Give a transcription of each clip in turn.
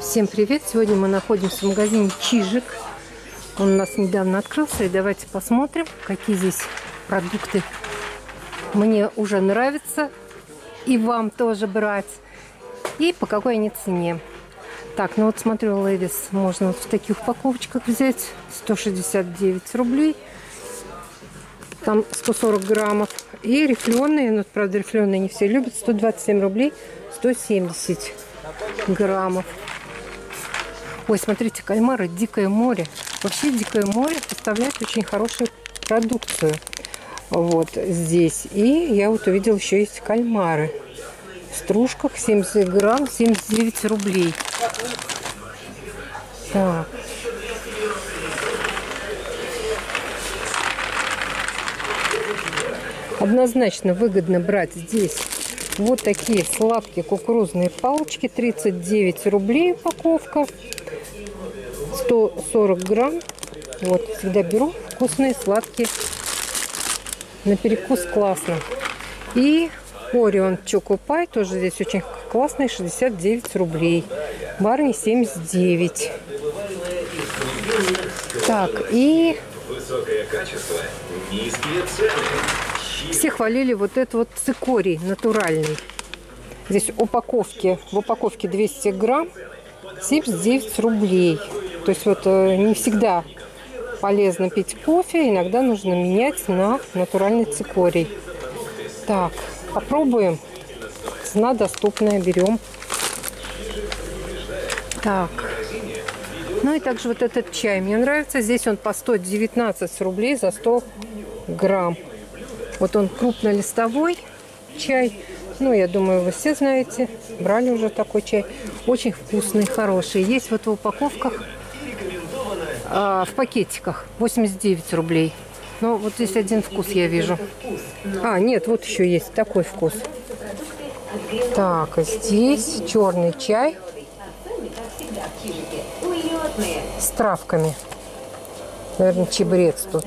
Всем привет! Сегодня мы находимся в магазине Чижик. Он у нас недавно открылся. И давайте посмотрим, какие здесь продукты мне уже нравятся. И вам тоже брать. И по какой они цене. Так, ну вот смотрю, Левис можно вот в таких упаковочках взять. 169 рублей. Там 140 граммов. И рифленые, ну, правда, рифленые не все любят. 127 рублей, 170 граммов. Ой, смотрите, кальмары, дикое море. Вообще дикое море поставляет очень хорошую продукцию. Вот здесь. И я вот увидела, еще есть кальмары. В стружках 70 грамм, 79 рублей. Так. Однозначно выгодно брать здесь вот такие сладкие кукурузные палочки. 39 рублей упаковка. 140 грамм. Вот, всегда беру вкусные, сладкие. На перекус классно. И Орион Чокопай тоже здесь очень классный. 69 рублей. Барни 79. Так, и... Высокое качество, низкие цены. Все хвалили вот этот вот цикорий натуральный. Здесь упаковки, в упаковке 200 грамм 79 рублей. То есть вот э, не всегда полезно пить кофе, иногда нужно менять на натуральный цикорий. Так, попробуем. Цена доступная, берем. Так. Ну и также вот этот чай. Мне нравится. Здесь он по 119 рублей за 100 грамм. Вот он крупнолистовой чай. Ну, я думаю, вы все знаете. Брали уже такой чай. Очень вкусный, хороший. Есть вот в упаковках, а, в пакетиках. 89 рублей. Но вот здесь один вкус я вижу. А, нет, вот еще есть такой вкус. Так, а здесь черный чай с травками. Наверное, чебрец тут.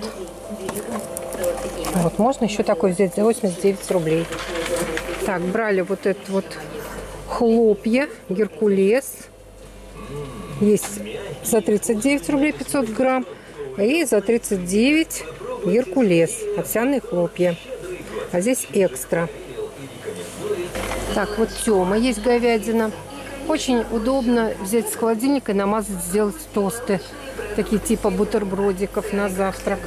Вот, можно еще такой взять за 89 рублей. Так, брали вот этот вот хлопья, геркулес. Есть за 39 рублей 500 грамм. И за 39 геркулес, овсяные хлопья. А здесь экстра. Так, вот тема есть говядина. Очень удобно взять с холодильника и намазать, сделать тосты. Такие типа бутербродиков на завтрак.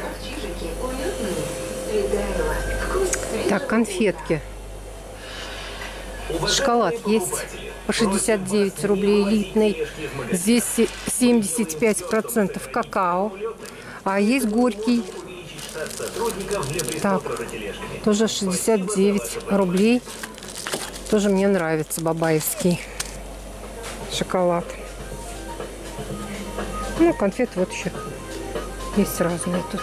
Так, конфетки. Шоколад есть по 69 рублей элитный. Здесь 75% какао. А есть горький. Так, тоже 69 рублей. Тоже мне нравится бабаевский шоколад. Ну, конфеты вот еще есть разные тут.